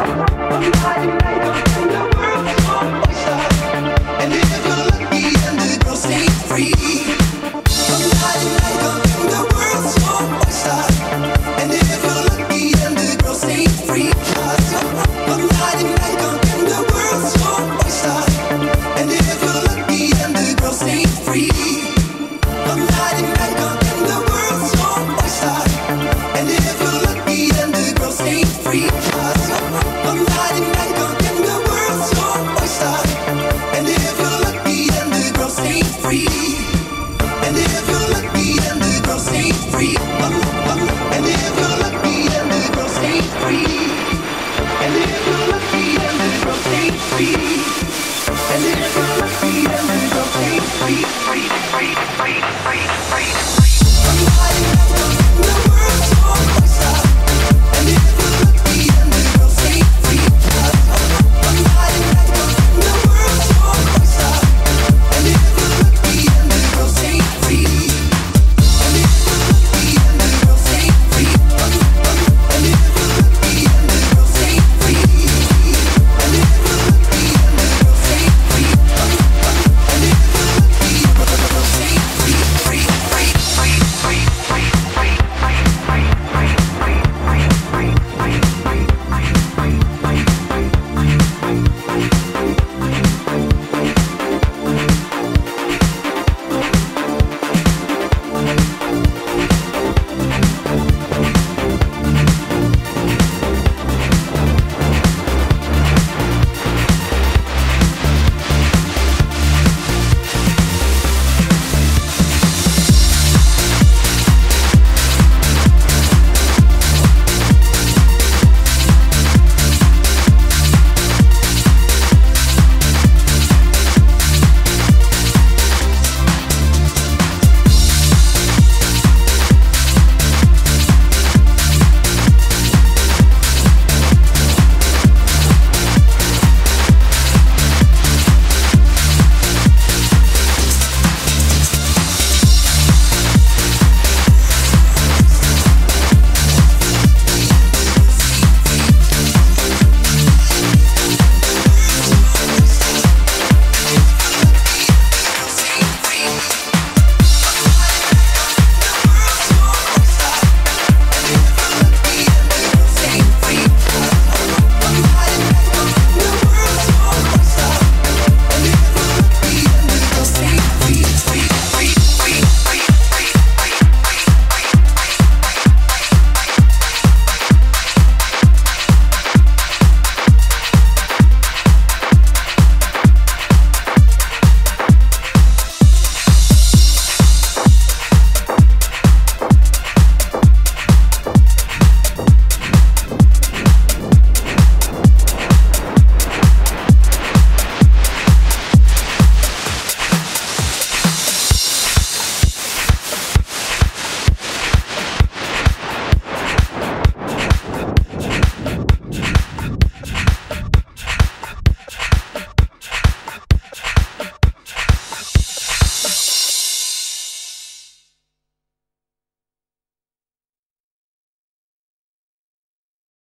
I